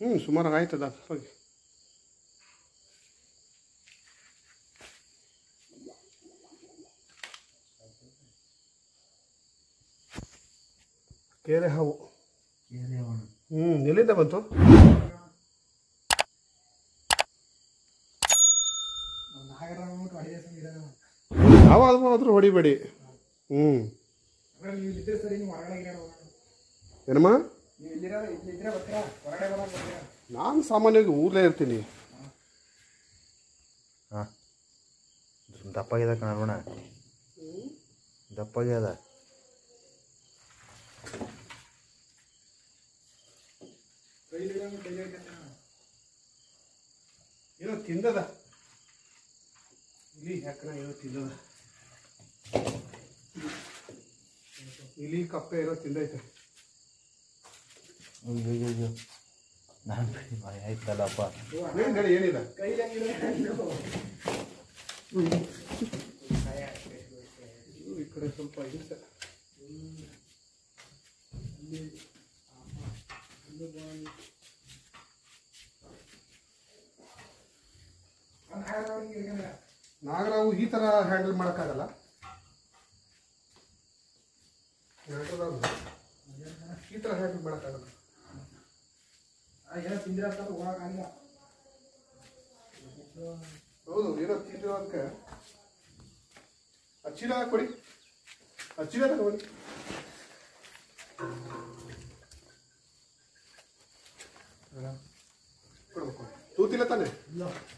ಹ್ಞೂ ಸುಮಾರು ಆಯ್ತದ ಹೋಗಿ. ಕೇರೆ ಹಾವು ಹ್ಞೂ ಎಲ್ಲಿಂದ ಬಂತು? ಯಾವಾದ್ರೂ ಆದರೂ ಹೊಡಿಬೇಡಿ. ಹ್ಞೂ ಏನಮ್ಮ? ನಾನು ಸಾಮಾನ್ಯವಾಗಿ ಊರಲ್ಲೇ ಇರ್ತೀನಿ. ಹಾಂ. ದಪ್ಪಾಗ್ಯದ ಕಣ ದಪ್ಪಾಗ್ಯದ ಏನೋ ತಿಂದದ? ಇಲಿ ಯಾಕನ ಏನೋ ತಿಂದದ? ಇಲಿ ಕಪ್ಪೆ ಏನೋ ತಿಂದೈತೆ. ಅಯ್ಯೋ ನಾನು ಬಿಡಿ ಭಯ ಆಯ್ತಲ್ಲಪ್ಪ. ಈ ಕಡೆ ಸ್ವಲ್ಪ ನಾಗರಾವು ಈ ಥರ ಹ್ಯಾಂಡಲ್ ಮಾಡೋಕ್ಕಾಗಲ್ಲ. ಈ ಥರ ಹ್ಯಾಂಡಲ್ ಮಾಡೋಕ್ಕಾಗಲ್ಲ. ಏನೋ ತಿಂದಿರ ಹೋಗಕ್ಕಾಗಿಲ್ಲ ಹೌದು ಏನೋ ತಿಂದಿರೋದಕ್ಕೆ ಚೀಲ ಕೊಡಿ ಚೀಲ ತಗೊಳ್ಳಿ. ತೂತಿಲ್ಲ ತಾನೆ?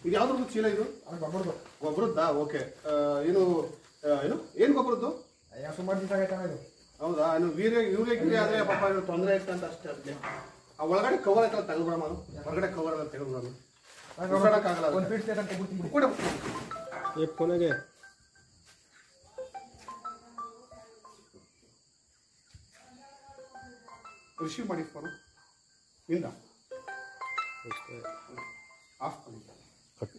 ಇದು ಯಾವ್ದು ಚೀಲ ಇದು? ಗೊಬ್ಬರದ್ದು. ಗೊಬ್ಬರದ್ದಾ? ಓಕೆ. ಏನು ಏನು? ಏನು ಗೊಬ್ಬರದ್ದು? ಸುಮಾರು ದಿವಸ ಇದು. ಹೌದಾ? ಇನ್ನು ವೀರ್ಯ ಯೂರಿಯಾ ಗಿರಿ ಆದರೆ ಪಾಪ ಏನು ತೊಂದರೆ ಇತ್ತು ಅಂತ ಅಷ್ಟೇ ಅದಕ್ಕೆ ಆ ಒಳಗಡೆ ಕವರ್ ಐತಲ್ಲ ತೆಗೆದು ಬಿಡಮ್ಮ ಅದು ಹೊರಗಡೆ ಕವರ್ ಅದಲ್ಲ ತೆಗೆದು ಬಿಡಮ್ಮ ಉಸಿರಾಡಕ್ಕಾಗಲ್ಲ ಒಂದು ಫೀಟ್ ಸೇರ್ ಅಂತ ಬಿಡ್ತೀನಿ ಕೂಡ ಏ ಕೊನೆಗೆ ರಿಸೀವ್ ಮಾಡಿ ಫೋನು ಇಂದ ಆಫ್ ಮಾಡಿ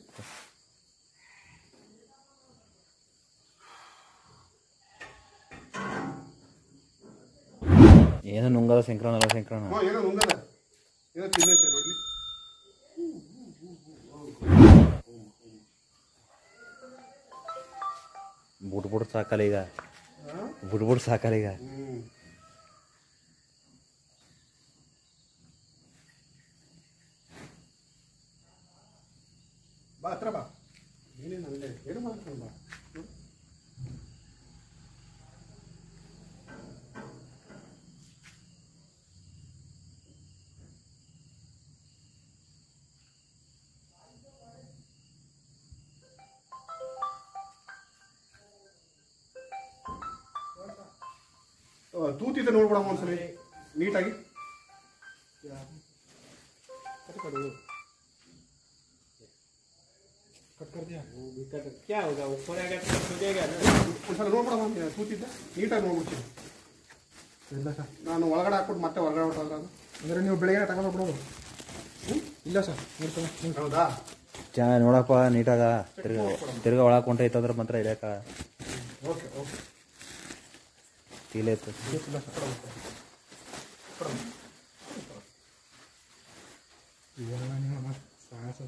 ಏನೋ ನುಂಗದ ಸಂಕ್ರಣ ಅಲ್ಲ ಸಂಕ್ರಣ ಏನೋ ನುಂಗದ ಏನೋ ತಿನ್ನೈತೆ ನೋಡಿ ಬುಟ್ ಸಾಕಲ್ಲ ಈಗ ಬುಟ್ ಸಾಕಲ್ಲ ಈಗ ಬಾ ಹತ್ರ ಬಾ ಏನೇನು ಅಲ್ಲೇ ಏನು ಮಾಡ್ಕೊಂಡು ಬಾ ತೂತಿದ್ದೆ ನೋಡ್ಬಿಡಮ್ಮ ಒಂದ್ಸಲ. ನೀಟಾಗಿ. ಒಂದ್ಸಲ ನೋಡ್ಬಿಡಮ್ಮ ತೂತಿದ್ದೆ ನೀಟಾಗಿ ನೋಡ್ಬಿಡ್ತೀನಿ. ಇಲ್ಲ ಸರ್. ನಾನು ಒಳಗಡೆ ಹಾಕ್ಬಿಟ್ಟು ಮತ್ತೆ ಹೊರಗಡೆ ಹೊರಟಾಗ ಅಂದರೆ ನೀವು ಬೆಳಗ್ಗೆ ತಗೊಂಡು ಬಿಡೋದು ಇಲ್ಲ ಸರ್. ನೋಡ್ಕೊಂಡು ಹೌದಾ? ಚಾ ನೋಡಪ್ಪ ನೀಟಾಗ? ತಿರ್ಗ ತಿರ್ಗ ಒಳಗೆ ಕೊಂಡ್ರೆ ಇತ್ತಂದ್ರೆ ಮಾತ್ರ ಇಡಕ ಓಕೆ ಓಕೆ. ತೀಲೈತೆ ನೀವು ಸಾಹಸ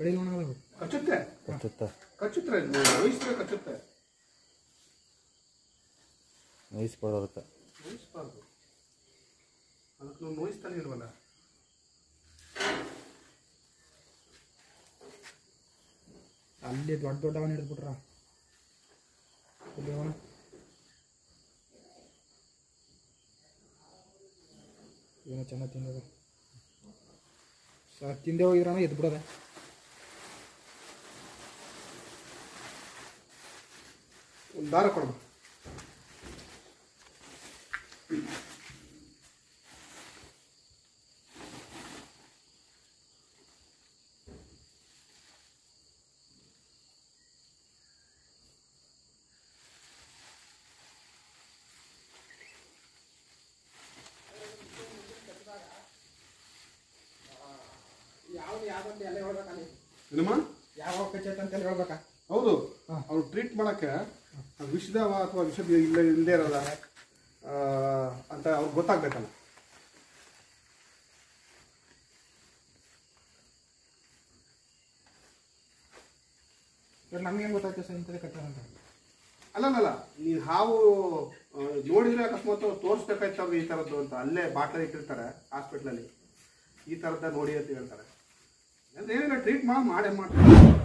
ಕಡೆ ನೋಡೋದು ಕಚ್ಚುತ್ತೆ ಕಚ್ಚುತ್ತ ಕಚ್ಚುತ್ತೆ ವಹಿಸಿದ್ರೆ ಕಚ್ಚುತ್ತೆ ನೋಯಿಸ್ಬಾರ್ದು ಅದಕ್ಕೆ ನೋಯಿಸ್ಬಾರ್ದು ಅದಕ್ಕೆ ನಾವು ನೋಯಿಸ್ತಾನೆ ಇಲ್ವಲ್ಲ ಅಲ್ಲಿ ದೊಡ್ಡ ದೊಡ್ಡವನ್ನ ಹಿಡಿದ್ಬಿಟ್ರ ಅವನ ಏನೋ ಚೆನ್ನಾಗಿ ತಿನ್ನೋದು ಸರ್ ತಿಂದೆ ಹೋಗಿದ್ರಣ ಎದ್ದು ಬಿಡೋದೆ ಒಂದು ದಾರ ಕೊಡಮ್ಮ ಏನಮ್ಮ? ಯಾವ ಕಚ್ಚೈತೆ ಅಂತ ಹೇಳ್ಬೇಕಾ? ಹೌದು. ಅವ್ರು ಟ್ರೀಟ್ ಮಾಡಕ್ಕೆ ವಿಷದ ವಿಷದವ ಅಥವಾ ವಿಷದ ಇಲ್ಲ ಇಲ್ಲದೆ ಇರಲ್ಲ ಅಂತ ಅವ್ರಿಗೆ ಗೊತ್ತಾಗ್ಬೇಕಲ್ಲ. ನಮ್ಗೆ ಗೊತ್ತಾಯ್ತು ಸರ್ ಇಂಥದ್ದು ಕಟ್ಟಂತ ಅಂತ? ಅಲ್ಲಲ್ಲ ನೀನು ಹಾವು ನೋಡಿದ್ರೆ ಅಕಸ್ಮಾತ್ ತೋರಿಸ್ಬೇಕಾಯ್ತು ಅವ್ರು ಈ ಥರದ್ದು ಅಂತ ಅಲ್ಲೇ ಬಾಟಲಿ ಇಟ್ಟಿರ್ತಾರೆ ಹಾಸ್ಪಿಟ್ಲಲ್ಲಿ ಈ ಥರದ್ದ ನೋಡಿ ಅಂತ ಹೇಳ್ತಾರೆ. ಅಂದ್ರೆ ಟ್ರೀಟ್ ಮಾಡಿ ಮಾಡೇ ಮಾಡ್ತಾರೆ